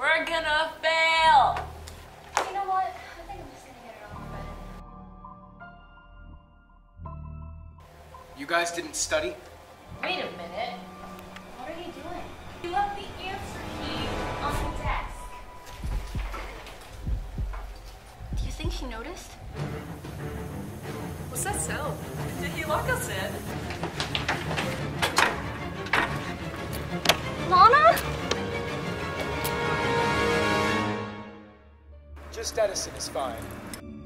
We're gonna fail. You know what? I think I'm just gonna get it on bed. You guys didn't study? Wait a minute. What are you doing? You left the answer key on the desk. Do you think she noticed? What's that sound? Did he lock us in? Just Edison is fine.